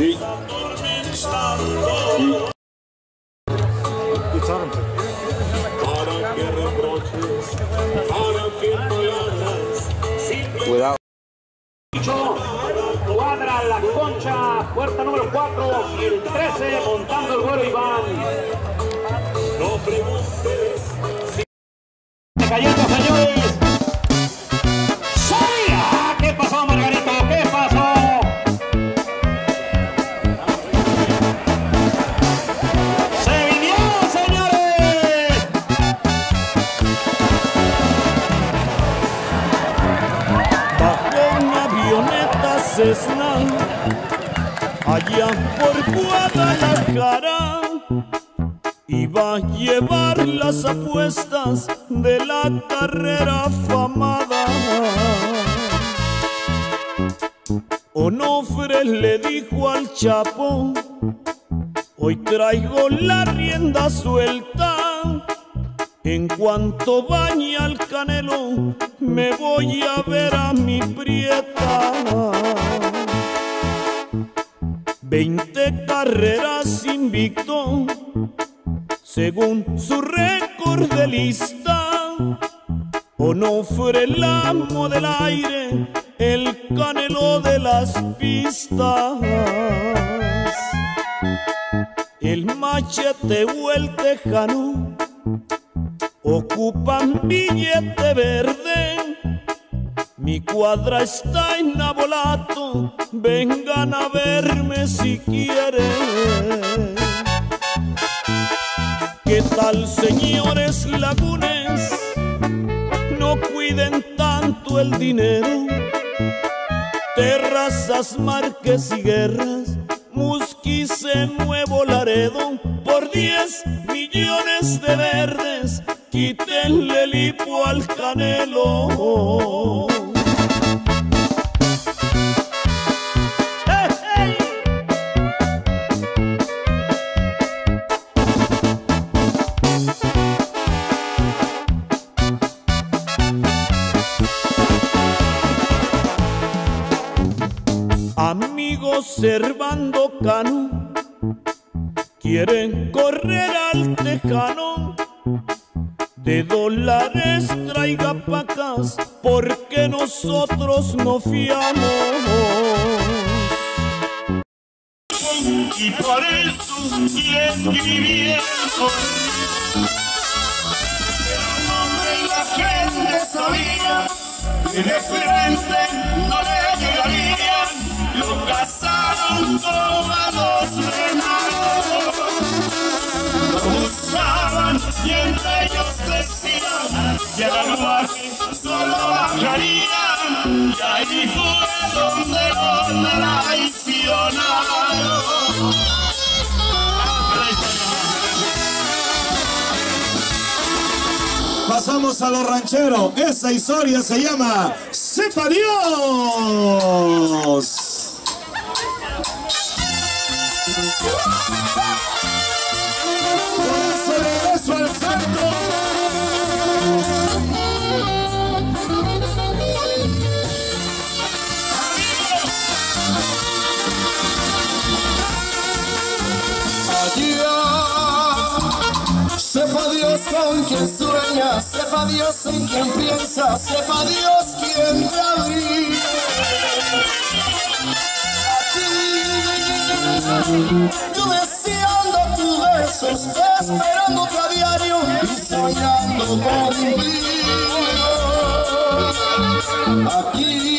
Sí. sí. Cuidado. Cuadra la concha, puerta número 4, el 13, montando el vuelo Iván. No preguntes. Cayendo, señor. Allá por Guadalajara. Iba a llevar las apuestas de la carrera afamada. Onofre le dijo al Chapo, hoy traigo la rienda suelta. En cuanto bañe al canelo, me voy a ver a mi prieta. Carreras invicto, según su récord de lista. Onofre el amo del aire, el canelo de las pistas. El machete o el tejano ocupan billete verde. Mi cuadra está en abolato, vengan a verme si quieren. Cuiden tanto el dinero. Terrazas, Marques y Guerras, Musquis en Nuevo Laredo, por 10 millones de verdes, quítenle el hipo al canelo. Amigo Servando Cano, quieren correr al tejano. De dólares traiga pacas, porque nosotros no fiamos. Y por eso y escribiendo el nombre y la gente sabía que de no le cazaron como a dos venados. Usaban y entre ellos decían que al anuaje solo bajarían. Y ahí fue donde lo traicionaron. Pasamos a los rancheros. Esa historia se llama Sepa Dios. Con quien sueña, sepa Dios en quien piensa, sepa Dios quien te yo deseando besos, esperándote a diario y soñando contigo. Aquí,